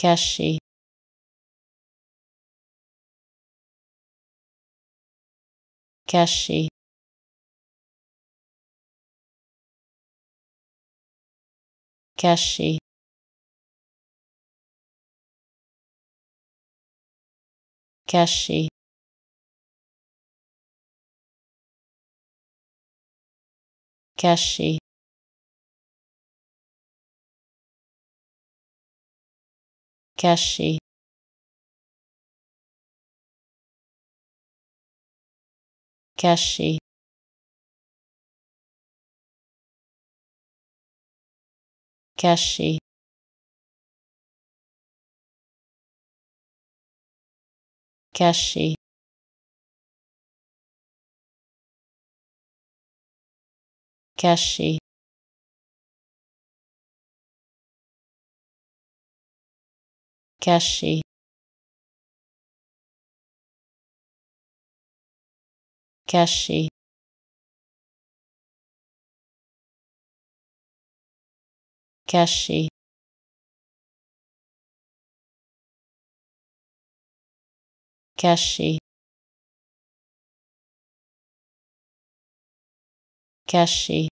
cache cache cache cache cache cache cache cache cache cache Caché. Caché. Caché. Caché. Caché.